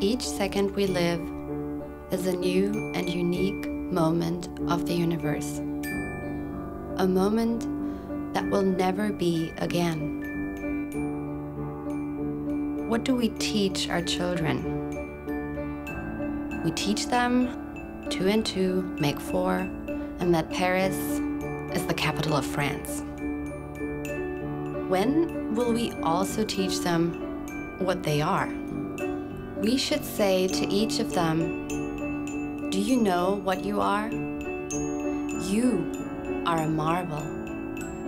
Each second we live is a new and unique moment of the universe. A moment that will never be again. What do we teach our children? We teach them two and two make four, and that Paris is the capital of France. When will we also teach them what they are? We should say to each of them, Do you know what you are? You are a marvel.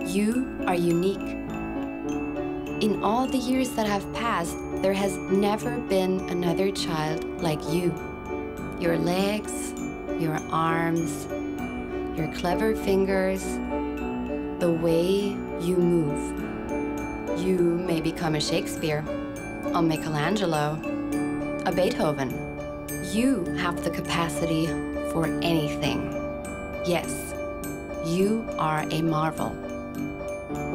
You are unique. In all the years that have passed, there has never been another child like you. Your legs, your arms, your clever fingers, the way you move. You may become a Shakespeare, a Michelangelo, a Beethoven. You have the capacity for anything. Yes, you are a marvel.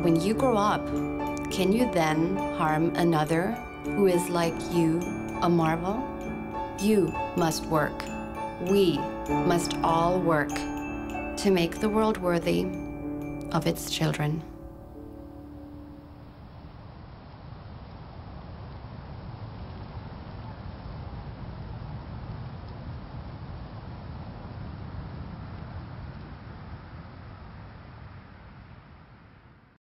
When you grow up, can you then harm another who is like you, a marvel? You must work. We must all work to make the world worthy of its children.